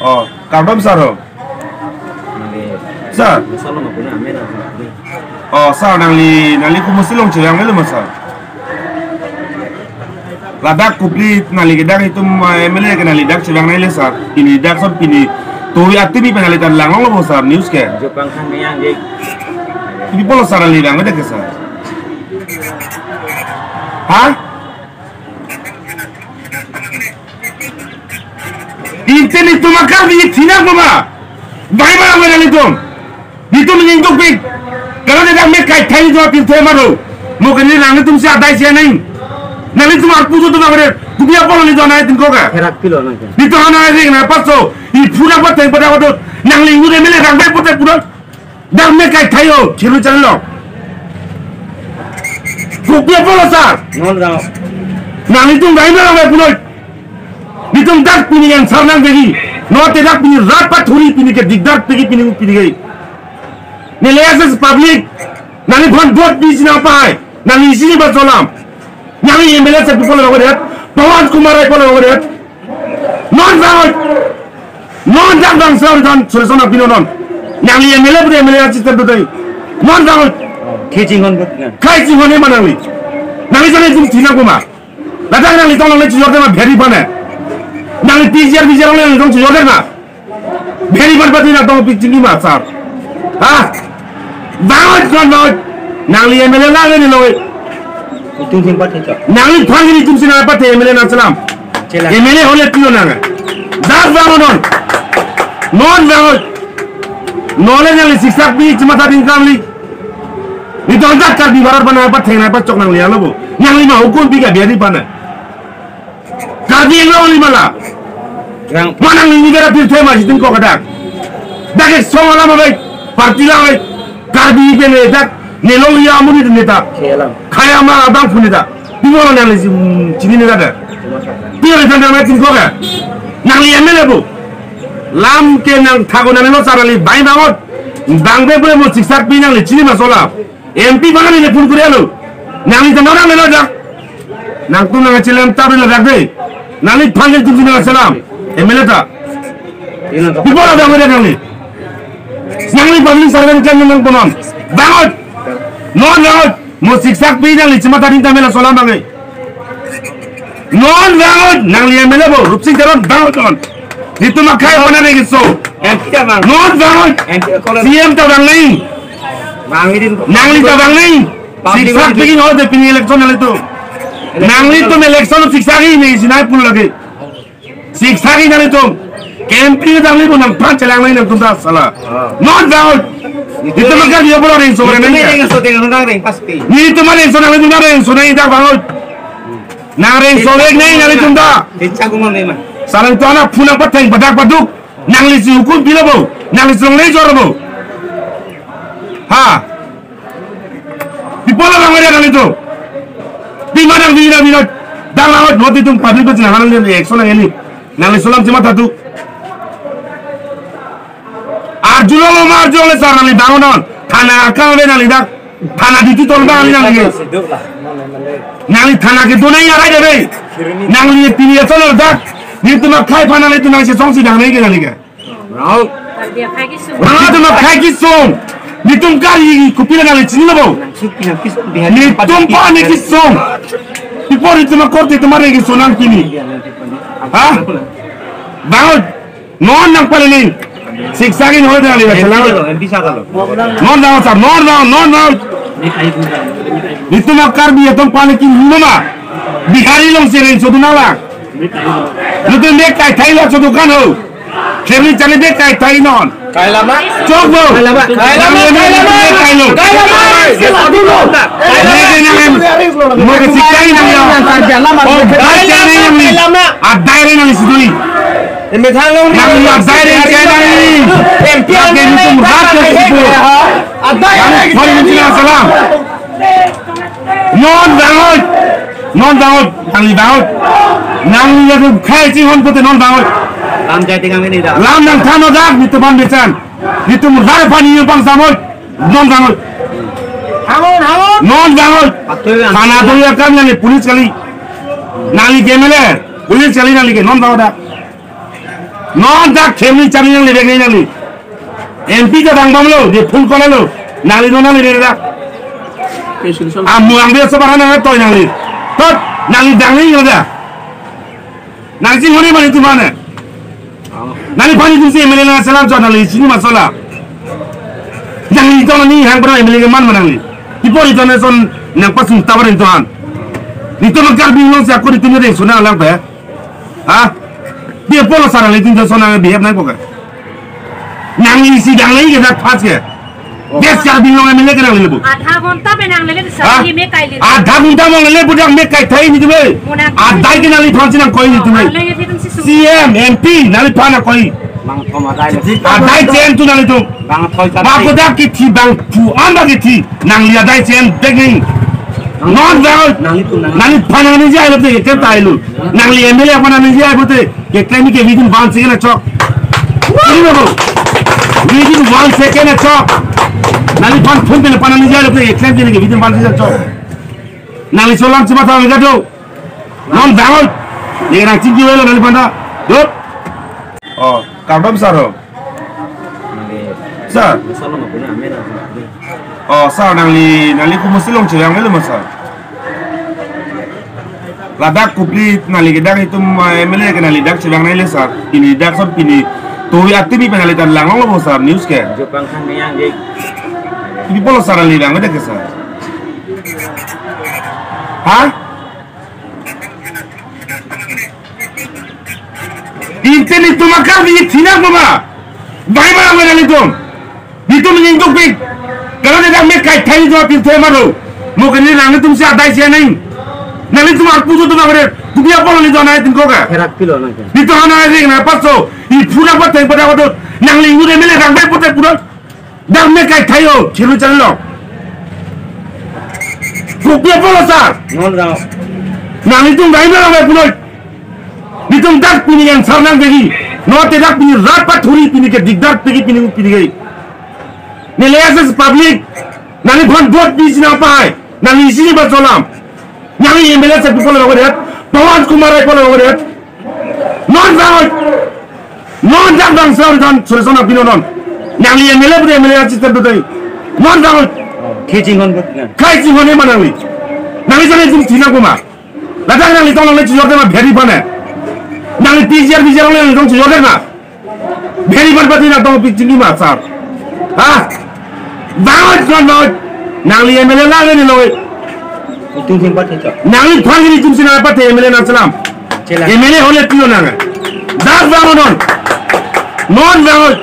Oh, kardom saro. Sar. Oh, sar nang li nang li kumusilong chilang melo masa. Ladak kupli nang li gedang itu emele ke nang li dak chilang nang li sar. Ini dak sob ini tuwi atimi penalitan langong lo sar news ke. Jepang kan yang ge. Ini polo sar li dang ngedek sar. Hah? Este ni tuma kabi y tina mama. Bai mara wena ni tom. Ni tom ni ndok big. Kalau ni kami kai thai jo pin the maro. Mo k e n i rang tum se adai se nahi. Nali tum ar pujo tum abare. Tum ya polo ni jo nahi tin koga. Herak pilo na. Ni to hana ni na paso. I pura pa thai pada wadot. Nang ling ure mele rang bai puta pura. Dang me kai thai yo. Chiru chan lo. Tum ya polo sar. Nol rang. Nali tum bai mara wena punoi. নিজম দাঁত পিনি gain সরনাম দেখি নতে দাঁত পিনি রাপা থুরি পিনি কে দিগদার পিকি পিনি পিনি গই নে লেসেস পাবলিক নানি ভন ভোট দিছ না পায় নানি ইসিনি বজলাম নানি এমএলএস এ পুলে লগে রে পাওয়ান কুমার আই পুলে লগে রে নন দাঁত নন দাঁত দাঁত সরি দন সরি সোনা বিনো নন নানি এমএলএ পুরে এমএলএ আছি তে দই নন দাঁত খেজিং হন খেজিং হনে মানালি নানি জানে তুমি থিনা কুমার লাগা নানি তো নলে চিজর দে ভেরি বানায় dang PCR PCR oleh dong sejoder na. Beri berbat ini dong picin lima sar. Ah, bangun kan bangun. Nangli MLA lagi nih loh. तुम सिंह पाठ है नागली फांग नहीं तुम सिंह पाठ है एमएलए ना सलाम एमएलए होने क्यों ना दास बाबू नॉन नॉन बाबू नॉलेज नागली शिक्षा भी चमता दिन काम ली नितोंजा कर दीवार बनाए पर ठेना पर चौक नागली आलो बो नागली माहौल कौन भी क्या बिहारी पाना काजी एंगलो वाली मला mana ni gara bir tema jitin ko kadak dake songola ma bai partila bai karbi ke ne dak ne lo ya amuri ne ta khaya ma adam phune ta bimola ne chini ne da pire tan ma tin ko ka nang li emele bu lam ke nang thago na no sarali bai bangot bangbe bule mo siksak pi nang le chini ma sola mp bangani ne phun kure lo nang ni tan na ne lo dak nang tu nang chilam tabi le dak de nang ni phangel tu ni nang salam নাংলিত ইলেকশ্যনত শিক্ষা নাই পুৰ লাগে शिक्षा की जाने तुम camping तो हमने को नंबर चलाना ही नहीं तुम दास साला not doubt Dito magkano yung bro rin sobre nanya. Dito rin sobre nang rin pasti. Dito man rin sobre nang rin rin sobre ida bangot. Nang rin sobre nang nang puna pateng badak baduk. Nang li hukum bila bo. Nang li song rin jor bo. Ha. Di pola bang rin nang itu. Di mana bina bina. Dang laut mati tung pabrik bacana nang rin ekso nang ini nang l'islam cuma satu arjulo lo ma arjulo sar nang lidango non thana akal be nang lidak thana ditu tol ba nang lagi nang thana ke dunai arai debe nang li tini tol dak ni tuma khai phana le tuna se si dang nei ke nang liga rao rao tuma khai ki song ni tum ka yi kupila nang chini lobo ni tum pa ni ki song Ipori tuma korte tuma regi sonang kini. Iya, Ha? Bakit? Noon ng palilin. Sigsagin ho na nila. Salamat. Noon na sa noon na noon na. Ito na karbi itong panikin luma. Bihari lang sirin sa dunala. Nito nekay tayo sa dukan ho. Sirli chali nekay tayo noon. কাইলামা চোখ কাইলামা কাইলামা কাইলামা কাইলামা কাইলামা আদাইরে নামি সুদুই এমথালো নামি আদাইরে কাইলামি MP আপনি তুমি রাত করে আদাইরে ফরিদিনা সালাম নন দাওত নন দাওত আমি দাওত নামি যখন খাইছি হন নন দাওত Làm chạy tiếng Anh đi đâu? Làm đang tham nó rác, đi tụi bạn đi xem. Đi tụi một vài phần nhiều bằng xăm ơi. Non rằng ơi. Non rằng ơi. Khana tôi là cam nhà này, police kali. Nali game này, police kali nali game, non rằng đó. Non rằng khemni chami nali đẹp nali. MP cho đang bấm lâu, đi phun con lâu. Nali non nali đẹp đó. À muang biết sao bà này tôi nali. Tốt, nali đang đi rồi đó. Nali chỉ muốn đi mà đi tụi bạn này. nani pani tin si emele na salam jona li sini masola Yang li tona ni hang pernah emele man manang ni ipo ni tona son pasu pasung tawarin tuhan li tona kar bi long si aku di tunjuk deh suna lang ah dia e polo sarang li tunjuk sona bi ka nang pokai nang li sidang lagi kita pas ke बेस चार दिन लोगे मिले करंग लेबो आधा घंटा पे नांग लेले सही में काई ले आधा घंटा मोंग लेले बुडा में काई थाई नि दिबे आधा के नाली फांसी ना कोई नि तुमे सीएम एमपी नाली फाना कोई बांग थोमा दाई आधा चेन तू नाली तू बांग थोई बाको दा की थी बांग तू आंबा की थी नांग लिया दाई चेन देखनी নন গাউল নালি ফানা নি যাই বতে কে তাইলু নালি এমএলএ ফানা নি যাই বতে কে ক্লেমি কে উইদিন 1 সেকেন্ড চক উইদিন 1 সেকেন্ড চক Nali pan phun tene panani jalo ke claim jene ke vidin balti jacho. Nali solam ci bata ga do. Non dawal. Ye ra ci jiwelo nali panda. Do. Oh, kardom saro. Sir. Oh, sir nali nali ku musilong ci yang ngelo Ladak kuplit nali gedak itu emele eh, ke nali dak ci yang nali sir. Ini dak sob ini. Tuwi atimi penalitan langong lo sir news ke. Jepang kan yang তুমি বলো সারা লিবে আমি দেখে sir হ্যাঁ internet তোমার কাজ দিয়ে thinner বাবা ভাই মারা হয়ে গেলি তোম দিতুম নিন্দু পিক কারণ এটা আমি কাই ঠাই যাওয়া পিক থেকে মারো মোকে নিয়ে রাঙে তুমি সে আদায় সে নাই নালে তোমার পুজো তো বাবারে তুমি আপন নি জানা তিন কোকা ফেরাক পিলো না দিতো হানা রে না পাঁচশো ই ফুলা পথে পড়া পড়া নালে ইউরে মেলে রাখবে পথে পুরো દામને કઈ થયો છેલ્લું ચાલો રૂપિયા બોલો સર ના નીતું ગાઈ ના આવે પુનોય નીતું દાગ પીની ગયા સરનામ દેગી નો તે દાગ પીની રાત પર થોડી પીની કે દિગદાર તેગી પીની પીની ગઈ ને લેસસ પબ્લિક নানি ভন ভোট দিস না পায় নানি ইসিনি বা চলাম নানি এমএলএ সে বিপল লগরে পবন কুমার এ পলে লগরে নন দাও নন দাও দাম সর দান সরসনা বিনোদন কালিয়ে মেলে পুরে মেলে আছি তো দুটাই মন দাও খেচিং হন খাইচিং হনে মানে ওই নালি জানে তুমি থিনা কুমা লাটা নালি তো নালি চিজর দেবা ভেরি পানে নালি পিজিয়ার বিজিয়ার নালি তুমি চিজর দেবা ভেরি পান পাতি না তো পিচিনি মা স্যার হ্যাঁ বাউট নট বাউট নালি এমএলএ লাগে নি লই তুমি থিন পাতে চ নালি ফাগিনি তুমি সিনা পাতে এমএলএ না সালাম এমএলএ হলে তুই না দাস বামনন নন বাউট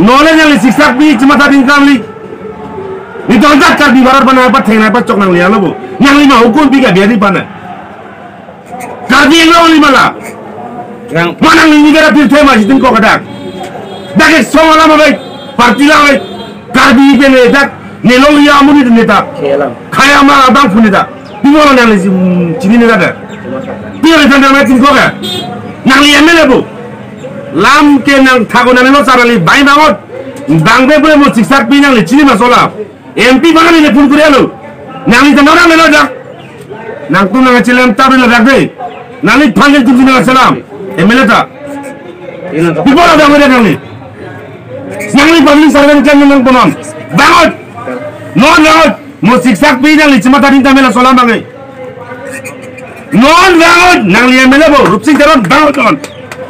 नॉलेज नली शिक्षा बीच मथा दिन काम ली नि तो अंदाज कर दीवार बनाए पर ठेना पर चौक नली आलो वो नली में हुकुम भी का बेदी पाना Yang दी लो नली मला mana ngi gara pil tema kok kadang? kadak semua lama baik. bai partila bai karbi ke ne dak ne lo ya amuni ne ta khaya ma adam fune ta dimo na ne jini ne da tanda nang li emele lamke nang thago nang no sarali bai maot bangbe bule mo siksak pi nang lichini masola MP bangani ne phun kurelo nang ni tanora ne da nang tu nang chilam tabe la rakbe nang ni phangel tu nang salam MLA ta বিপদ হবে রে Nangli Nangli public servant কেন নাং বনাম বাঙত no নাঙত মো শিক্ষাক P Nangli চিমাতা দিন তামেলা সলা মাঙে নন বাঙত Nangli MLA বো রূপসিং দেরন বাঙত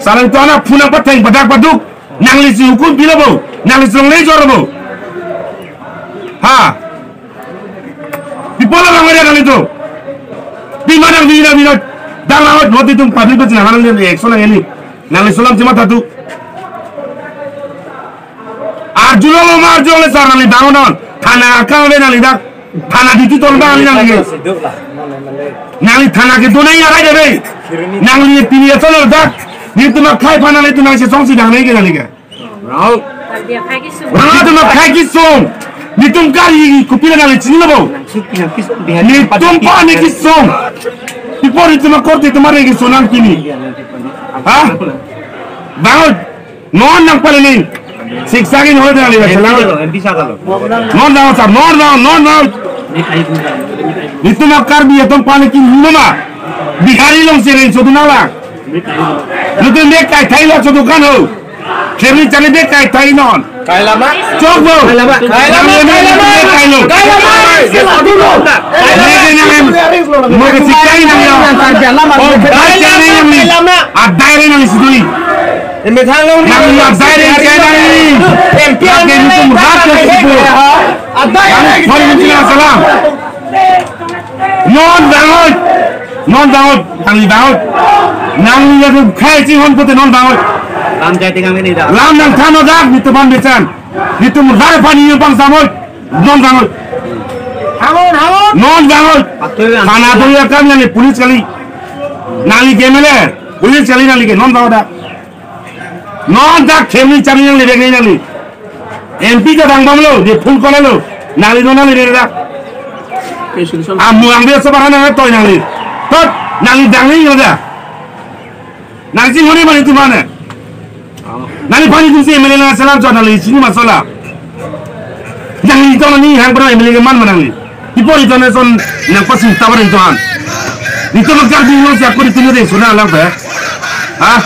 sarang tuana puna pateng badak baduk nang lisi hukum bila bo nang lisi long lejor bo ha di pola bang ada nang itu di mana bina bina dang lawat buat itu publik itu jangan nang ini eksolang ini nang lisi long cuma satu arjulo lo marjulo le sarang li bangun non tanah akal be nang lidak tanah itu tuan bang nang ini nang li tanah itu nang yang ada be nang li pilih solo dak निर्दमा खाय फाना ले तुना से song सिदांग ले के जाने के राउ राउ तुम खाय की सोंग नितुम कारी कुपिला ना ले चिनी ना बो नितुम पाने की सोंग तिपोर नितुम कोर्टे तुम्हारे की सोनाम किनी हाँ बाउ नॉन नंग पले नहीं शिक्षा की नोट डाली है चलाओ नॉन डाउन सब नॉन डाउन नॉन डाउन नितुम कर भी है तुम पाने की नुमा बिहारी लोग से नहीं चोदना लाग যদি নে কাইঠাই লছ দোকান হও খেলি চলে দে কাইঠাই নন কাইলামা চোখ বউ কাইলামা কাইলামা কাইলো মগে সিকাই না ও দাইরে না কাইলামা আর দাইরে না সিদুই المثال لو نعمل دايرين كاني امبيان انتم راكم الدايرين فرمتنا سلام نون دعوت নন বাঙল আমি বাঙল নাংনি যাতে খাইছি হন করতে নন বাঙল লাম যাইতে গামে নি দা লাম নাং থানো দা নিতো বান বেচান নিতো মুদার পানি নিও বাং সামল নন বাঙল হামন হামন নন বাঙল থানা দইয়া কাম জানি পুলিশ কালি নালি গেমেলে পুলিশ কালি নালি গে নন বাঙল দা নন দা খেমনি চামি নালি রেগে নালি এমপি কে দাং বামলো যে ফোন করালো নালি নালি রে দা আমি আমি সবার না তয় নালি Tot, nang dangi yoda. Nang sing hori mani tumane. Nani pani tumsi emele na salam chona li chini masola. Yang itu nani hang pernah emele ke man menangi. Ipo itu nani son nang pasin tawar itu han. Itu makar bingung siapa di tinu deh suna alam ya. Ah,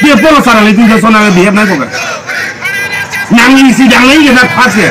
dia polo sana li tinu sona le biar nai kok. Yang isi yang lain kita pas ya.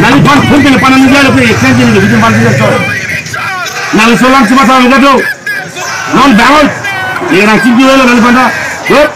Nani pan pun kene pan ni jalo pe exchange ni bitin pan ni jalo. Nani solang ngato. Non bangon. Ye na chip ni wala nani Hop.